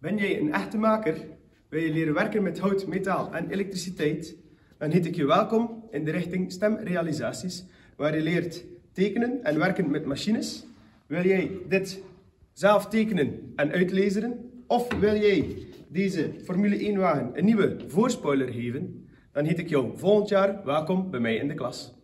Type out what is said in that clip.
Ben jij een echte maker? Wil je leren werken met hout, metaal en elektriciteit? Dan heet ik je welkom in de richting stemrealisaties, waar je leert tekenen en werken met machines. Wil jij dit zelf tekenen en uitlezen? Of wil jij deze Formule 1 wagen een nieuwe voorspoiler geven? Dan heet ik jou volgend jaar welkom bij mij in de klas.